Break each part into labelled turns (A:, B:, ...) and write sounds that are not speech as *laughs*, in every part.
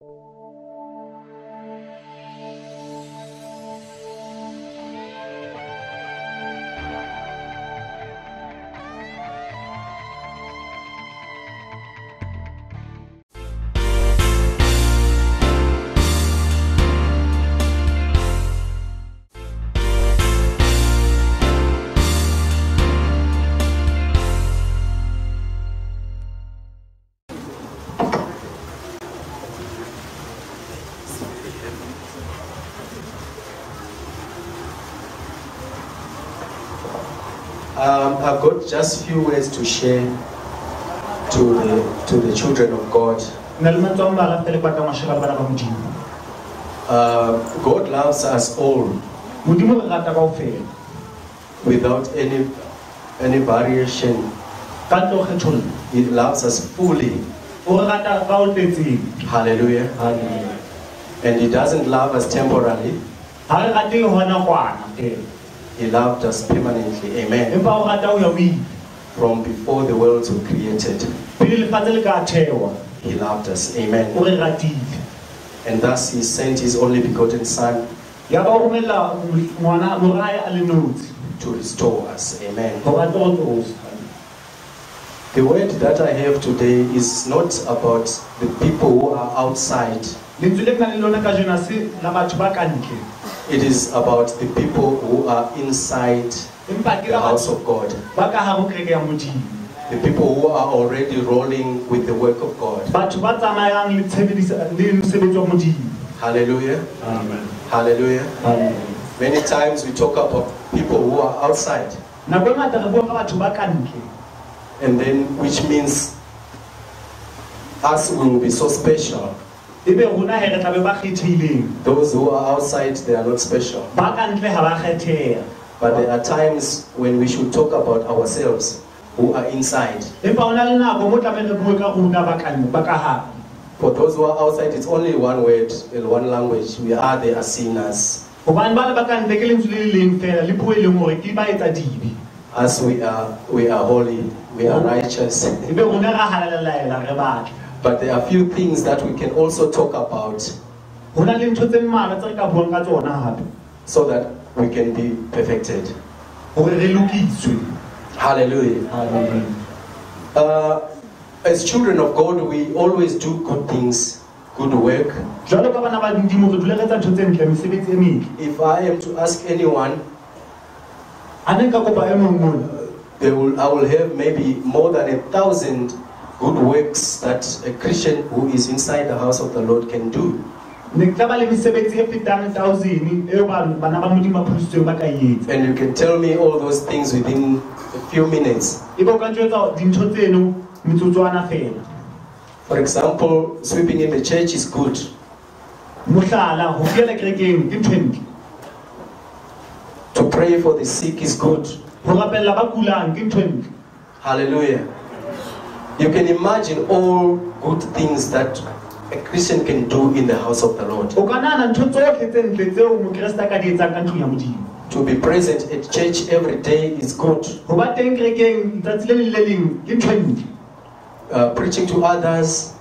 A: Um, just few words to share to the to the children of God.
B: nna le mantswe a mmalwa fela kwa tlang wa sheba le bana ba modimo
A: Uh, God loves us all
B: modimo re rata kaofela
A: without any any variation.
B: ka ntle o kgethollo
A: He loves us fully.
B: o re rata ka o tletseng
A: Hallelujah. And He doesn't love us temporarily.
B: Ha re rate ho nakwana fela
A: He loved us permanently. Amen.
B: empa o rata ho ya o ile
A: From before the worlds were created,
B: pele lefatshe le ka thewa
A: He loved us. Amen. And thus He sent His only begotten Son
B: ya ba o romella ngwana morae a le notsi
A: to restore us. Amen.
B: ho ba torotosa
A: The word that I have today is not about the people who are outside.
B: Lentswe le ke nang le lona ka jena se la batho ba ka ntle
A: It is about the people who are inside the house of God.
B: ba ka hare ho kereke ya modimo
A: The people who are already rolling with the work of God.
B: Hallelujah. ba tsamayang le tshebedisa le mosebetsi wa modimo
A: Hallelujah. Amen. Many times we talk about people who are outside,
B: nako ngata re bua ka batho ba ka ntle
A: and then which means us will be so special.
B: Ebe rona he re tlabe ba kgethehileng
A: Those who are outside, they are not special.
B: ba ka ntle ha ba kgetheha
A: But there are times when we should talk about ourselves who are inside.
B: empa ho na le nako mo tlamehile re bue ka rona ba ka ba ka hare
A: For those who are outside, it's only one word and one language. We are they are sinners. As we are, we are holy, we are righteous.
B: Ebe rona ra halalaela re batle
A: But there are a few things that we can also talk about
B: ho na le ntho tse mmalwa tse re ka buang ka tsona hape
A: so that we can be perfected.
B: hore re lokiswe
A: Hallelujah. Uh, as children of God, we always do good things, good work.
B: jwalo ka bana ba modimo re dule re etsa ntho tse ntle mesebetsi e metle
A: If I am to ask anyone,
B: a ne nka kopa e mong mona
A: they will, I will have maybe more than a thousand good works that a Christian who is inside the house of the Lord can do.
B: ne ke tla ba le mesebetsi fetang thousand eo ba- bana ba modimo ba pholositsweng ba ka etsa
A: And you can tell me all those things within a few minutes.
B: ebe o ka ntjwetsa dintho tseno metsotswana fela
A: For example, sweeping in the church is good.
B: mohlala ho fiela kerekeng ke ntho ntle
A: To pray for the sick is good.
B: ho
A: You can imagine all good things that a Christian can do in the house of the Lord.
B: o ka nahana ntho tsohle tse ntle tseo mokreste a ka di etsang ka ntlong ya modimo
A: To be present at church every day is good.
B: ho ba teng kerekeng letsatsi le leng le leng ke ntho ntle
A: Uh, preaching to others,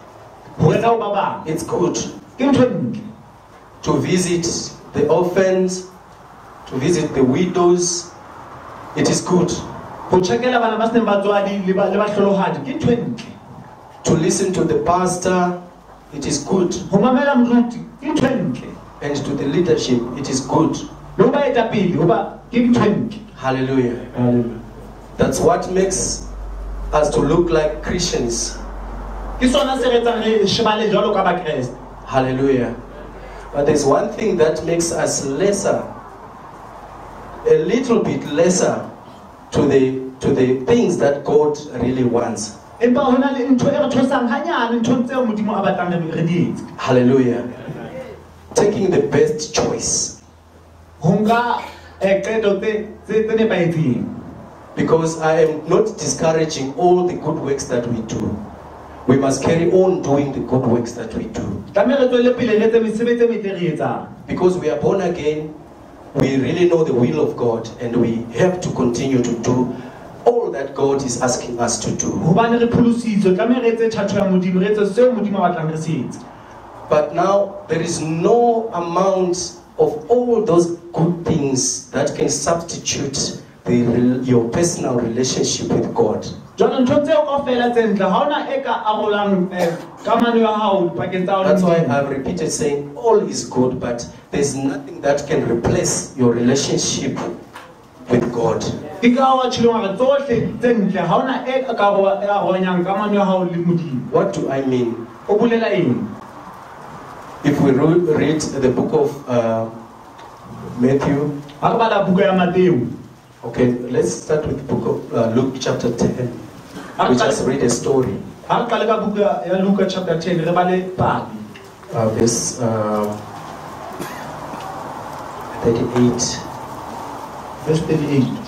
B: ho reka ho ba bang
A: it's good.
B: ke ntho ntle
A: To visit the orphans, to visit the widows, it is good.
B: Tjhekela bana ba seneng batswadi le ke ntho e ntle
A: To listen to the pastor, it is good.
B: ho mamela moruti ke ntho e ntle
A: And to the leadership, it is good.
B: le ho ba etapele ho ba ke ntho e ntle
A: Hallelujah. That's what makes us to look like Christians.
B: ke sona se re etsang re shebale jwalo ka bakreste
A: Hallelujah. But there's one thing that makes us lesser, a little bit lesser to the to the things that God really wants.
B: empa ho na le ntho re thosang hanyane nthong tseo modimo a batlang re- re di etse
A: Hallelujah. Taking the best choice.
B: eh,
A: Because I am not discouraging all the good works that we do. We must carry on doing the good works that we do.
B: tlameha re tswelle pele re etse mesebetsi metle re etsang
A: Because we are born again, we really know the will of God and we have to continue to do all that God is asking us to do.
B: hobane re pholositswe tlameha re etse thato ya modimo re etse seo modimo a batlang re se etse
A: But now there is no amount of all those good things that can substitute the, your personal relationship with God.
B: jalo ntho tseo kaofela tse ntle ga ona e ka arolang um kamano ya gago dipakeng tsa hao le
A: That's why I've repeated saying all is good, but there's nothing that can replace your relationship with God.
B: ke ka wa tšhilong gore tsohle tse ntle ga ona ka ro- aroganyang kamano ya gago le modimo
A: What do I mean?
B: o bolela eng
A: If we read the book of uh, Matthew,
B: ga re bala buka ya mateo
A: okay, let's start with book of uh, Luke chapter 10. We just read a story.
B: ga re qale ka buka chapter 10 re bale padi
A: Uh, verse uh, 38.
B: verse 38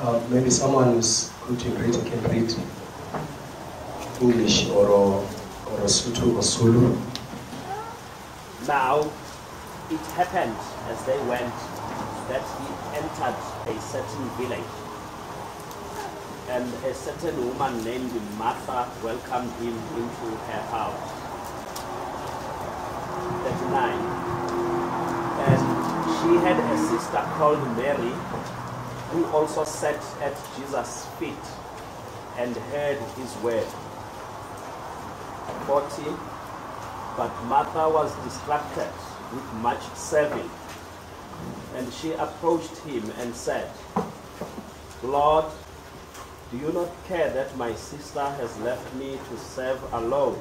A: Uh, someone who's good in reading can read English or or, or Sutu or Zulu.
C: Now it happened as they went that he entered a certain village, and a certain woman named Martha welcomed him into her house. 39. And she had a sister called Mary, who also sat at Jesus' feet and heard his word. 40. But Martha was distracted with much serving. And she approached him and said, Lord, do you not care that my sister has left me to serve alone?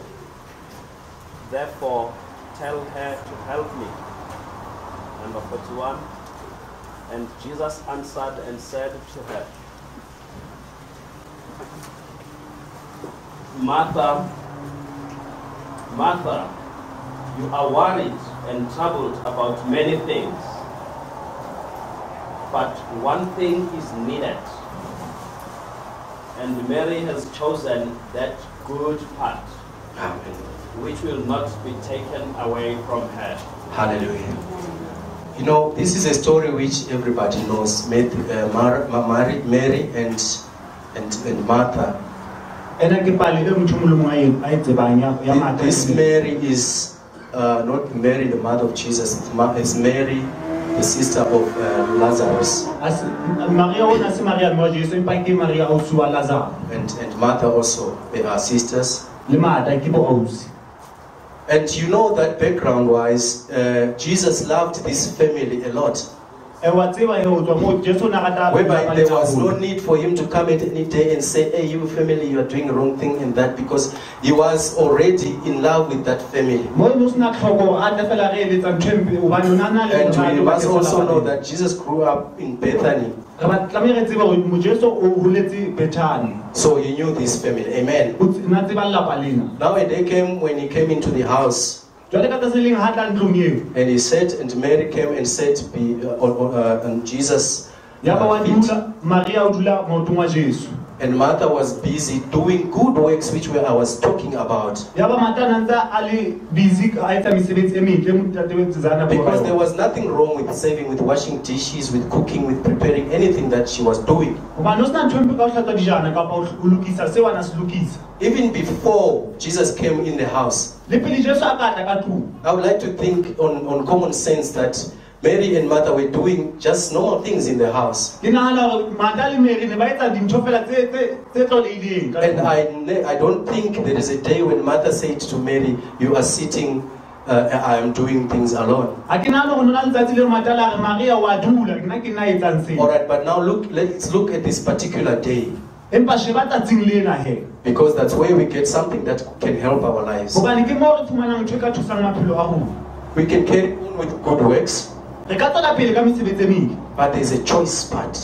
C: Therefore, tell her to help me. Number 41. And Jesus answered and said to her, Martha, Martha, you are worried and troubled about many things. But one thing is needed. And Mary has chosen that good part,
A: Amen.
C: which will not be taken away from her.
A: Hallelujah. You know, this is a story which everybody knows. Met- uh, Mar- Ma- Mary, Mary and, and, and Martha.
B: ena ke pale motho mo le mongwe a a tsebang ya- ya Martha.
A: This Mary is uh, not Mary, the mother of Jesus. It's Ma- Mary, the sister of uh, Lazarus.
B: Maria ona maria mme wa jesu empa ke maria ausi wa lazaro
A: And, and Martha also. They are sisters.
B: le mata ke bo ausi
A: And you know that background wise, uh, Jesus loved this family a lot.
B: Wa tseba he ho tswa moo jesu o ne a rata
A: Whereby there was no need for him to come at any day and say, Hey, you family, you are doing the wrong thing in that because he was already in love with that family.
B: mo no sena tlhoko gore a tle fela re eletsa ntho mpe hobane o ne a na le
A: And we must also know that Jesus grew up in Bethany,
B: lena. re ba tlamehe re tsebe gore mojesu o holetse bethane
A: so he knew this family. Amen.
B: o tse- na tseba lelapa lena
A: Now a day came when he came into the house
B: jwale ka tsa se leng ha tla ntlong eo
A: and he said, and Mary came and sat be, uh, on, on, uh, on Jesus'
B: ya ba wa
A: uh, feet.
B: dula maria o dula maotong wa jesu
A: And Martha was busy doing good works, which I was talking about.
B: ya ba mata a ntse busy a etsa mesebetsi metle mo tatebetsetsana
A: Because there was nothing wrong with serving, with washing dishes, with cooking, with preparing anything that she was doing.
B: gobane o sena ntho mpe ka ho hlatswa dijana kapa o o lokisa seo a na se lokisa
A: Even before Jesus came in the house,
B: le pele jesu a ka tla ka tlong
A: I would like to think on, on common sense that Mary and Martha were doing just normal things in the house. And. I, I don't think there is a day when Martha said to Mary, You are sitting, uh, I am doing things alone.
B: ha ke nagane gore no na letsatsi le re mata la re maria wa dula nna ke nna etsang
A: All
B: seo
A: right, but now look, let's look at this particular day
B: empa sheba tsatsing lena he
A: because that's where we get something that can help our lives.
B: gobane ke moo re fumanang ntho ka thusang maphelo a rona
A: We can carry on with good works,
B: ka pele ka mesebetsi
A: but there's a choice part.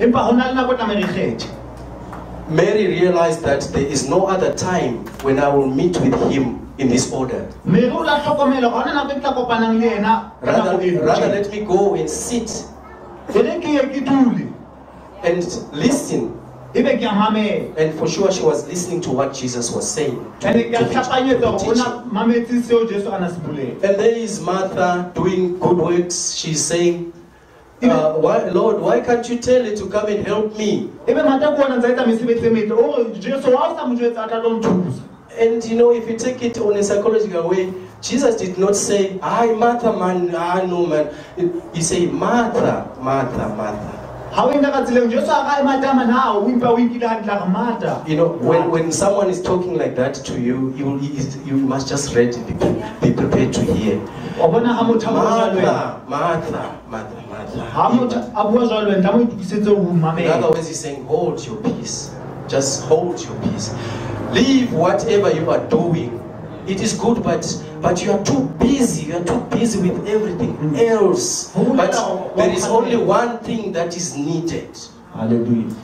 B: empa go na le nako tlamehe re kgethe.
A: Mary realized that there is no other time when I will meet with him in this order.
B: mere o la tlhokomela ga ona nako ke tla kopanang le ena ka
A: Rather, rather let me go and sit.
B: Re ke ye ke dule.
A: And listen
B: ebe ke a mamela
A: And for sure, she was listening to what Jesus was saying. to-
B: ande ke a
A: to teach-
B: tlhapanyetsa
A: to
B: gore o
A: teach.
B: na mametse seo jesu a na se bolela
A: And there is Martha doing good works. She's saying, uh, why, Lord, why can't you tell her to come and help me?
B: ebe mata ke ona ntse a etsa mesebetsi metle ore jesu wa o sa mo jwetsa a tla tlo nthusa
A: And you know, if you take it on a psychological way, Jesus did not say, Hi, Martha, man, ah, no, man. He said, Martha, Martha, Martha.
B: Ga o enka ka tseleng jesu a ka ema tama na o impa o nkile gantle a re mata
A: You know, when, when someone is talking like that to you, you, you must just ready, be, be prepared to hear.
B: wa bona ga motho a bua jalo wena
A: Martha, Martha, Martha, Martha.
B: a bua jalo wena tla mo itukisetse o
A: In other words, he's saying, hold your peace. Just hold your peace. Leave whatever you are doing. It is good, but but you are too busy. You are too busy with everything else. But there is only one thing that is needed.
B: Hallelujah.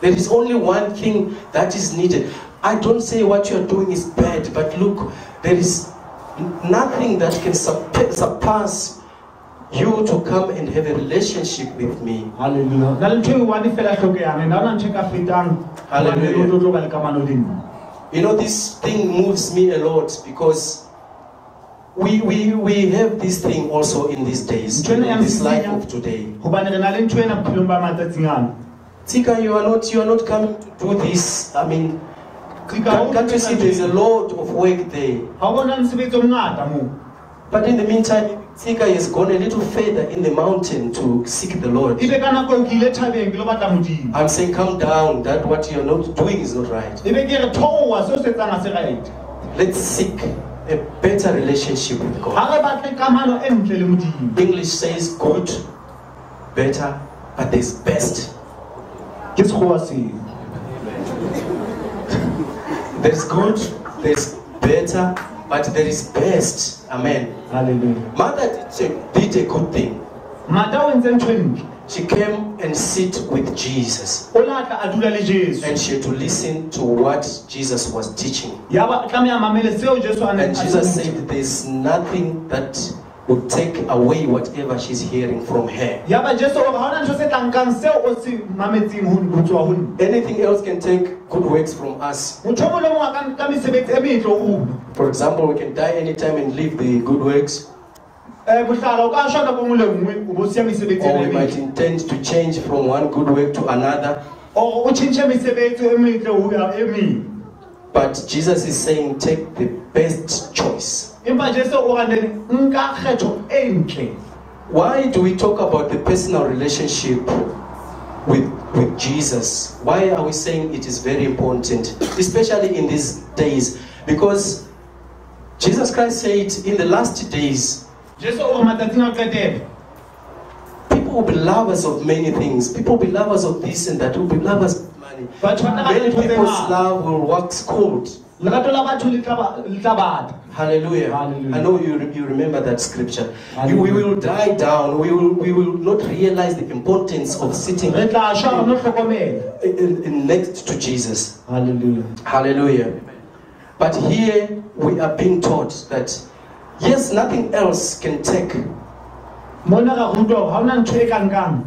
A: There is only one thing that is needed. I don't say what you are doing is bad, but look, there is nothing that can surpass you to come and have a relationship with me.
B: halleluja na le ntho one fela tlhokeyang and ha ona ntho ka fetang
A: Hallelujah.
B: hobane o tlo tlo ba le kamano le nna
A: You know, this thing moves me a lot because we, we, we have this thing also in these days, in this life of today.
B: gobane re na le ntho ena bophelong ba matsatsing ana
A: Tika, you are not you are not coming to do this. I mean, can't, can't you see there's a lot of work there?
B: ga o bona mosebetsi o mongata
A: But in the meantime, Tika has gone a little further in the mountain to seek the Lord.
B: ebe ka nako eo ke ile thabeng ke lo batla modimo
A: I'm saying, come down. That what you're not doing is not right.
B: ebe ke re thoa seo se etsang a se right
A: Let's seek a better relationship with God.
B: re batle kamano ntle le
A: English says good, better, but there's best. *laughs* There's good, there's better, but there is best. Amen.
B: Hallelujah.
A: Martha did a, did a good thing.
B: Mata o entse ntho ntle
A: She came and sit with Jesus,
B: o latla a dula le jesu
A: and she had to listen to what Jesus was teaching.
B: ya ba tlameya mamele seo jesu a
A: And
B: neng a se
A: Jesus said, "There's nothing that would take away whatever she's hearing from her.
B: ya ba jesu ore ga ona ntho se tlankang seo o se mametseng ho ho tswa ho nna
A: Anything else can take good works from us.
B: motho o mong le mong a ka- ka mesebetsi metle o una
A: For example, we can die anytime and leave the good works,
B: Eh,
A: or
B: e
A: we might intend to change from one good work to another.
B: or o tšhentšhe mesebetsi metle ho ya meng
A: But Jesus is saying, take the best choice.
B: empa jesu o rane nka kgetho ntle
A: Why do we talk about the personal relationship with, with Jesus? Why are we saying it is very important, especially in these days? Because Jesus Christ said, in the last days,
B: jesu matsatsing
A: people will be lovers of many things. People will be lovers of this and that. Will be lovers of money.
B: tla
A: Many
B: rata ntho tse
A: people's love will wax cold.
B: lerato la batho le tla ba- le tla bata
A: Hallelujah.
B: Hallelujah.
A: I know you, you remember that scripture. You, we will die down. We will, we will not realize the importance of sitting
B: re tla shwa re no hlokomela
A: in, in next to Jesus.
B: Hallelujah.
A: Hallelujah. But here we are being taught that yes, nothing else can take
B: mona ra rutwa gore ga ona ntho ka nkang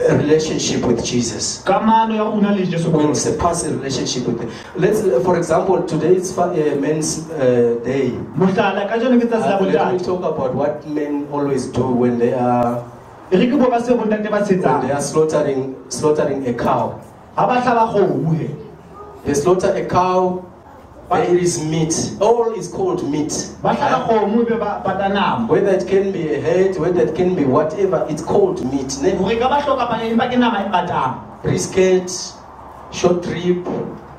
A: a relationship with Jesus.
B: kamano ya rona
A: Will surpass a relationship with him. Let's, for example, today is uh, Men's uh, Day.
B: mohlala ka jone ke tsatsi la
A: Uh, let me talk about what men always do when they are
B: re ke bo ba se bontate ba
A: when they are slaughtering slaughtering a cow.
B: ga ba tlhaba kgomo he
A: They slaughter a cow. There is meat. All is called meat.
B: ba tlhaba kgomo ebe ba bata nama
A: Whether it can be a head, whether it can be whatever, it's called meat. Ne-
B: gore ka ba hlokapanya empa ke nama batang
A: Brisket, short rib,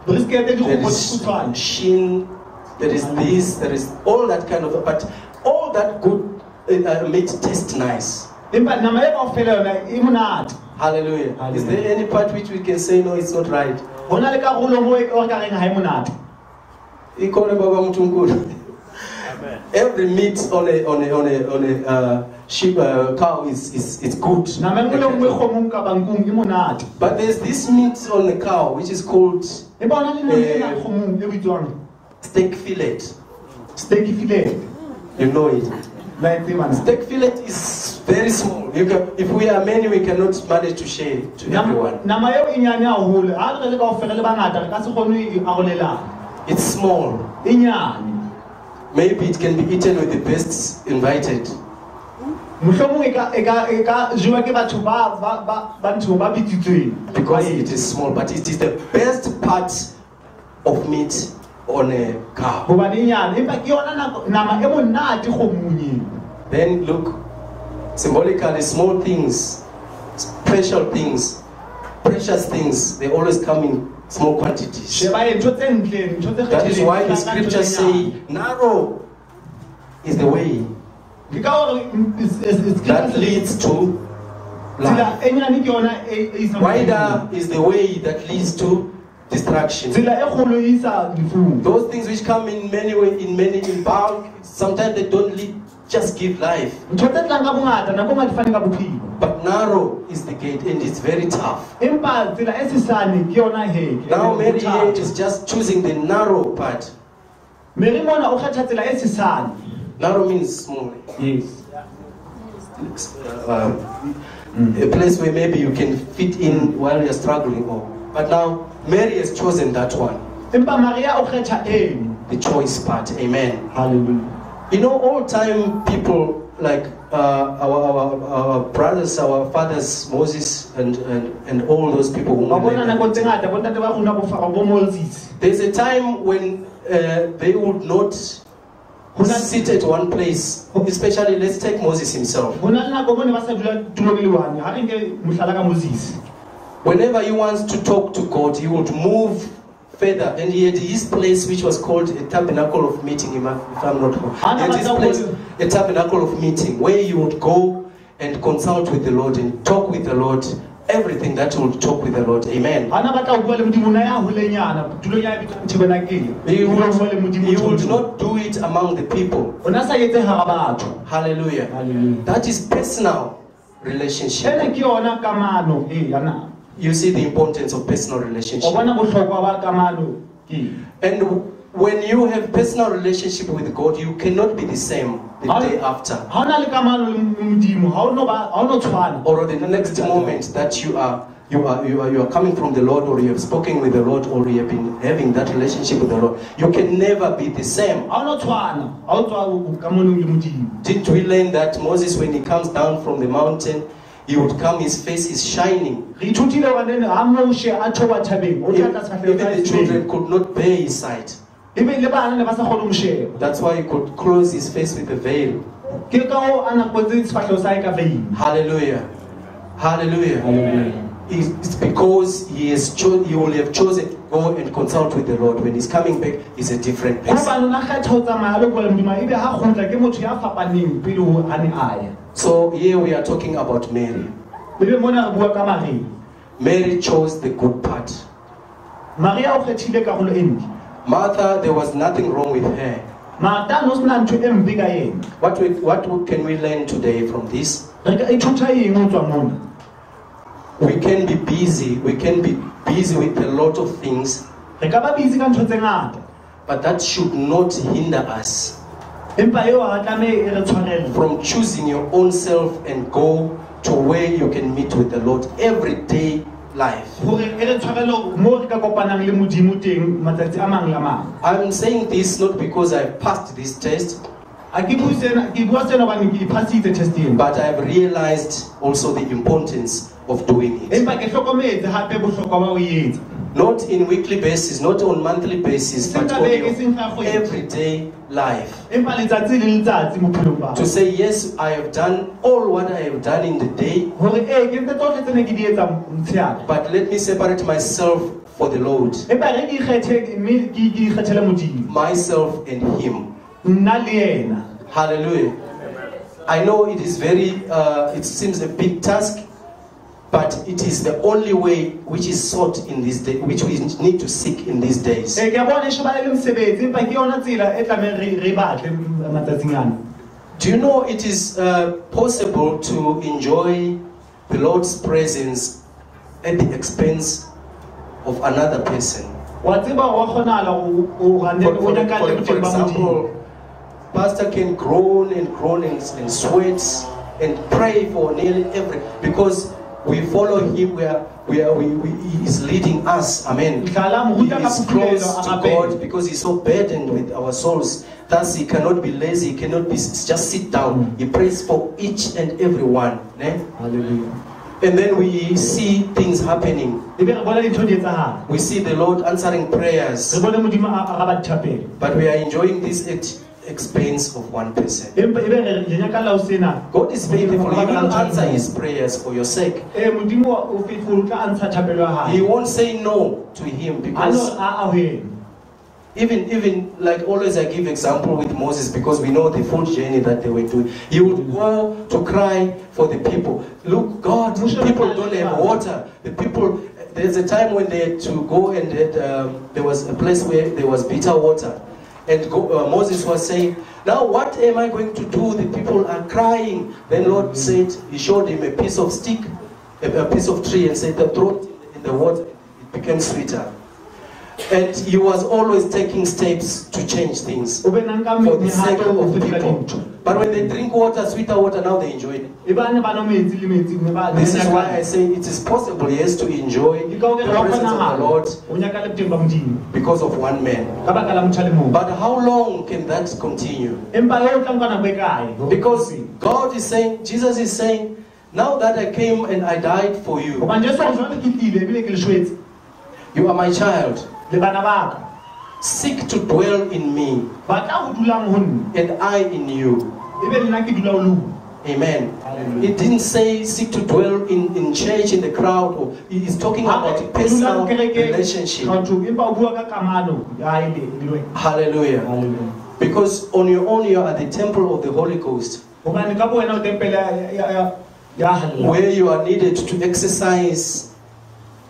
A: there is shin, there is this, there is all that kind of. But all that good uh, meat tastes nice.
B: empa nama kaofela yona monate
A: Hallelujah. Is there any part which we can say no, it's not right? Ikone baba mtunkulu.
C: Amen.
A: Every meat on a on a on a on a uh, sheep uh, cow is is it's good.
B: nama nngwe le nngwe ka bankong monate
A: But there's this meat on the cow which is called
B: empa ona le nama ena kgomong bitswang
A: steak fillet.
B: steak filet
A: You know it. Steak fillet is Very small. You can, if we are many, we cannot manage to share to everyone.
B: Nama eo nyane haholo ha re le kaofela le bangata re ka se kgone ho arolelana
A: It's small. Maybe it can be eaten with the best invited. Because it is small, but it is the best part of meat on a cow.
B: hobane nyane empa ke yona nako- nama monate kgomong eo
A: Then look, symbolically, small things, special things, precious things, they always come in small quantities.
B: sheba e ntho tse ntle ntho tse
A: That is
B: kgethileng,
A: why
B: di
A: the
B: tla ka ntho
A: scriptures
B: tse nyane.
A: say, narrow is the way
B: ke ka hore mm, is- is- is-
A: that leads to
B: tsela
A: life.
B: e nyane ke yona e e isang
A: Wider is the way that leads to destruction.
B: tsela e kgolo e isa lefung
A: Those things which come in many way, in many in bulk, sometimes they don't lead, just give life.
B: ntho tse tlang ka bongata nako nga di fane ka bophelo
A: But narrow is the gate, and it's very tough.
B: empa tsela sesane ke yona heke
A: Now Mary is just choosing the narrow part.
B: mary mona o kgetha tsela sesane
A: Narrow means small.
B: yes
A: Uh, a place where maybe you can fit in while you're struggling. Or, but now Mary has chosen that one,
B: empa maria o kgetha eno
A: the choice part. Amen.
B: hallelujah
A: You know, all time people like uh, our, our, our brothers, our fathers, Moses, and, and, and all those people. who
B: wa bona
A: led
B: nako tse
A: them.
B: ngata bontate ba rona bo Pharaoh, bo moses
A: There's a time when uh, they would not sit at one place. Especially, let's take Moses himself.
B: go na le nako bone ba sa dula tulong le one ga re nke mohlala ka moses
A: Whenever he wants to talk to God, he would move further. And he had his place, which was called a tabernacle of meeting, if I'm not wrong. Had his place, a tabernacle of meeting, where you would go and consult with the Lord and talk with the Lord, everything that would talk with the Lord. Amen.
B: gana batla go bua le modimo na ya holenyana tulong ya bitswang tabernacle
A: He
B: O bua le
A: would, he would not do it among the people.
B: o na sa etse hara batho
A: Hallelujah.
B: Hallelujah.
A: That is personal relationship.
B: Ene ke yona kamano ya nama
A: You see the importance of personal relationship.
B: bona bohlokwa ba kamano ke eng?
A: And when you have personal relationship with God, you cannot be the same the day after.
B: ha o na le kamano le modimo ha o no ba- ha o no tshwana
A: Or the next moment that you are you are you are you are coming from the Lord or you have spoken with the Lord or you have been having that relationship with the Lord, you can never be the same.
B: ha o no tshwana ha o tswa kamanong le modimo
A: Didn't we learn that Moses when he comes down from the mountain, he would come, his face is shining.
B: re ithutile gore nene ha moshe a thoba thabeng o tla
A: Even
B: sa
A: the children could not bear his sight.
B: ebe le bana ne ba sa kgone ho mo sheba
A: That's why he could close his face with a veil.
B: ke ka hoo a nakotse sefahlego sa hae ka veine
A: Hallelujah. Hallelujah. It's because he has cho- he will have chosen go and consult with the Lord. When he's coming back, he's a different person.
B: Hobane o na kgetha ho tsamaya a lo bua le modimo ebe ha kgutla ke motho ya fapaneng pele ho a ne a ya
A: So here we are talking about Mary.
B: ebe mona re bua ka maria
A: Mary chose the good part.
B: maria o kgethile karolo
A: Martha, there was nothing wrong with her.
B: mata no sena ntho mpe ka ena
A: What we, what can we learn today from this?
B: re ka ithuta eng ho tswa mona
A: We can be busy. We can be busy with a lot of things,
B: re ka ba busy ka ntho tse ngata
A: but that should not hinder us from choosing your own self and go to where you can meet with the Lord everyday life.
B: hore e re tshwarelle hore moo re ka kopanang le modimo teng matsatsi a mang le a mang
A: I'm saying this not because I've passed this test,
B: a ke bue sena ke bua sena hobane ke test
A: but I've realized also the importance of doing it.
B: Empa ke hlokometse hape bohlokwa ba ho etsa
A: Not in weekly basis, not on monthly basis, but on your
B: seng ka kgwedi.
A: everyday life.
B: empa letsatsi le letsatsi bophelong ba
A: To say, yes, I have done all what I have done in the day,
B: hore ee ke ntse tsohle tse ne ke di etsa motshehare
A: but let me separate myself for the Lord,
B: empa re ke ikgethe mme ke ke ikgethele modimo
A: myself and Him.
B: nna le yena
A: Hallelujah. I know it is very, uh, it seems a big task, but it is the only way which is sought in these days, which we need to seek in these days.
B: ee ke a bona e shebane le mosebetsi empa ke yona tsela e tlamehang re re batle matsatsing ana
A: Do you know it is uh, possible to enjoy the Lord's presence at the expense of another person?
B: wa tseba hore wa kgonahala ho- ho
A: For, for, for, for
B: boteng ba modimo
A: example, pastor can groan and groan and, and sweat and pray for nearly every because we follow him. Where we are we, we he is leading us. Amen. He is close to god because he's so burdened with our souls. Thus he cannot be lazy. He cannot be just sit down. He prays for each and every one. Ne?
B: Hallelujah.
A: and then we see things happening.
B: Ebe re bona dintho di etsahala?
A: We see the lord answering prayers.
B: Re bone modimo a a ba dithapelo.
A: But we are enjoying this expense of one person.
B: Empa ebe re re nyakalla o sena
A: god is faithful. He will answer his prayers for your sake.
B: Ee modimo o faithful o tla antsha thapelo ya
A: he won't say no to him because
B: a a ho yena
A: even even like always i give example with moses because we know the full journey that they were doing he would go to cry for the people. Look god people don't have water. The people there's a time when they had to go and had, um, there was a place where there was bitter water and go, uh, moses was saying now what am i going to do? The people are crying. Then lord said he showed him a piece of stick a, a piece of tree and said throw it in the water it became sweeter and he was always taking steps to change things
B: o be nang ka
A: for the sake of people. But when they drink water, sweeter water, now they enjoy it.
B: bane ba nwa metsi le metsi mme ba
A: This is why I say it is possible, yes, to enjoy the
B: ka o ke re wa
A: presence of the Lord
B: o nyaka le boteng ba modimo
A: because of one man.
B: ka baka la motho a le mong
A: But how long can that continue?
B: empa o tlang ka nako kae
A: Because God is saying, Jesus is saying, now that I came and I died for you,
B: gobane jesu a jwale ke tlile ebile ke le shwetse
A: you are my child.
B: Le
A: Seek to dwell in me
B: batla go dulang ho nna
A: and I in you.
B: ebe nna ke dula o
A: Amen.
B: Hallelujah.
A: It didn't say seek to dwell in, in church, in the crowd. Or, he is talking about personal relationship.
B: batho empa o bua ka kamano ya le le wena
A: Hallelujah.
B: Hallelujah.
A: Because on your own, you are at the temple of the Holy Ghost, where you are needed to exercise,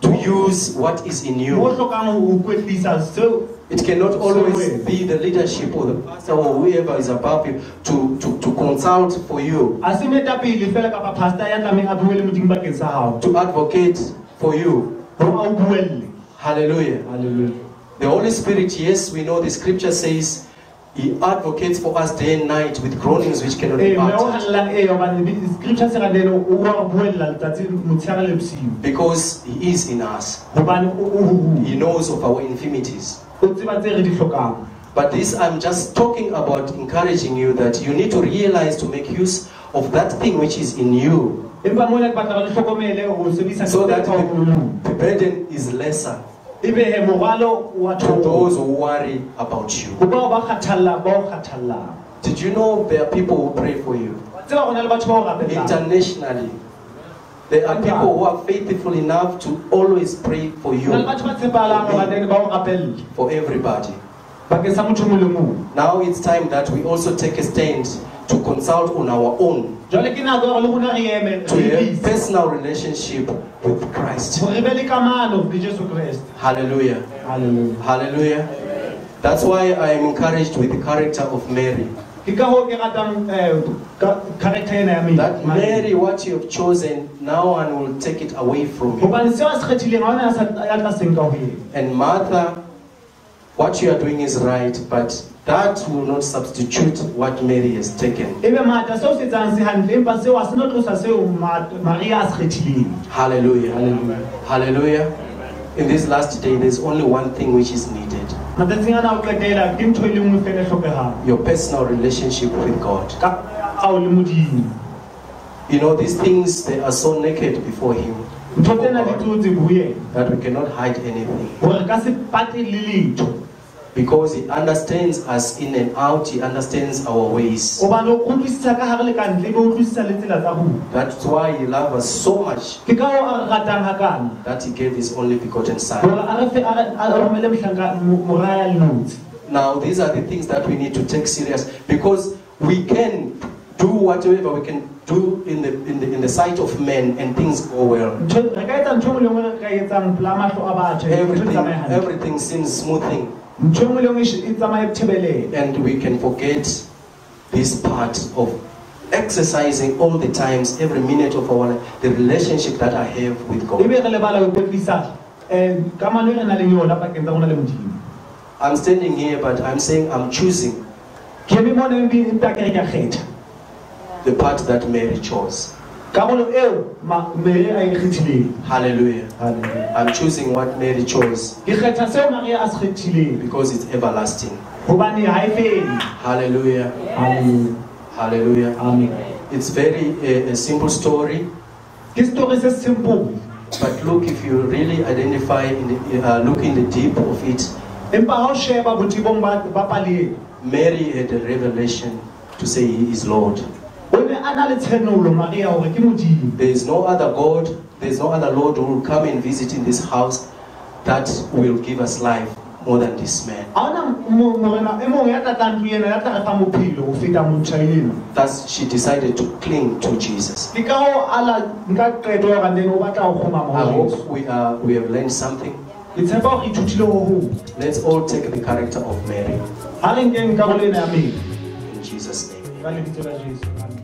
A: to use what is in you.
B: hlokang ho kwetlisa seo
A: It cannot always be the leadership or the pastor or whoever is above you to, to, to consult for you,
B: a se metapele fela kapa pastor ya tlameng a bue le modimo bakeng sa hao
A: to advocate for you.
B: hore a o buelle
A: Hallelujah.
B: Hallelujah.
A: The Holy Spirit, yes, we know the scripture says He advocates for us day and night with groanings which cannot
B: eh,
A: be
B: mme
A: uttered.
B: hallang ee eh, hobane di- scripture se ganene o wa go buella letsatsi motshehare le bosiu
A: Because He is in us.
B: gobane o o huhu
A: He knows of our infirmities.
B: o tseba tse re di hlokang
A: But this, I'm just talking about encouraging you that you need to realize to make use of that thing which is in you
B: empa mona ke batla re le hlokomele ho sebedisa
A: so that
B: tse ka ho
A: the, the burden is lesser
B: ebe morwalo wa
A: to those who worry about you.
B: ho ba kgathalla ba o
A: Did you know there are people who pray for you?
B: tseba go na le batho ba o rapellang?
A: Internationally, there are people who are faithful enough to always pray for
B: go na le
A: you,
B: batho ba tshepahalang hore then ba o rapelle?
A: For everybody.
B: bakeng sa motho mongwe le mongwe
A: Now it's time that we also take a stand to consult on our own,
B: jwale ke nako ya gore le rona re eme
A: to
B: lebise
A: personal relationship with Christ.
B: hore re be le kamano le jesu
A: Hallelujah. Hallelujah. That's why I am encouraged with the character of Mary.
B: ke ka hoo ke ratang eh, character ena ya
A: That Mary, what you have chosen, no one will take it away from you.
B: gobane seo a se kgethileng ga ona ya sa- ya tla seng ka ho ena
A: And Martha, what you are doing is right, but that will not substitute what Mary has taken.
B: ebe mata seo se etsang se hantle empa seo a se no tlosa seo Ma- maria a se kgethileng
A: Hallelujah. Hallelujah. In this last day, there's only one thing which is needed
B: matsatsing ana o qetela ke ntho le nngwe fela hlokehang
A: your personal relationship with God.
B: ka ao le modimo
A: You know, these things, they are so naked before Him
B: ntho tsena di tlotse ho yena
A: that we cannot hide anything. Because He understands us in and out, He understands our ways.
B: gobane o utlwisisa ka gare le ka ntle ebe utlwisisa le tsela tsa bua
A: That's why He loves us so much
B: ke ka o a re ratang hakana
A: that He gave His only begotten Son.
B: gore a re fe- a romele mohlanka moraya lenotsi
A: Now, these are the things that we need to take serious because we can do whatever we can do in the, in the, in the sight of men and things go well.
B: Ntho- re ka etsa ntho engwe le engwe re ka etsang pela mahlo a batho ntho
A: Everything, everything seems smoothing,
B: ntho engwe le engwe e sh-
A: and we can forget this part of exercising all the times, every minute of our life, the relationship that I have with God.
B: ebe re lebala ho kwetlisa um kamano e re nang le yona pakeng tsa rona le modimo
A: I'm standing here, but I'm saying I'm choosing
B: ke eme mona empa ke re ke a kgetha
A: the part that Mary chose.
B: Karolo eo ma- mere a kgethileng
A: Hallelujah.
B: Hallelujah.
A: I'm choosing what Mary chose
B: ke kgetha seo maria a se kgethileng
A: because it's everlasting.
B: gobane e fele
A: Hallelujah.
B: Hallelujah.
A: Hallelujah.
B: amen
A: It's very uh, a simple story,
B: ke story se simple
A: but look if you really identify in the, uh, look in the deep of it.
B: empa ha o sheba botebong ba ba paleng
A: Mary had a revelation to say he is Lord. There is no other God, there is no other Lord who will come and visit in this house that will give us life more than this man.
B: ha ona mo- morena mongwe ya tlatlang ntlo ena ya tla re fa mophelo ho feta montšha eno
A: Thus, she decided to cling to Jesus.
B: ke ka go ala nka qeto ya randene o batla go kgomama
A: I hope we, are, we have learned something.
B: ke tshepa gore ithutile go gong
A: Let's all take the character of Mary
B: ga re nkeng karolo ena ya mele
A: in Jesus' name.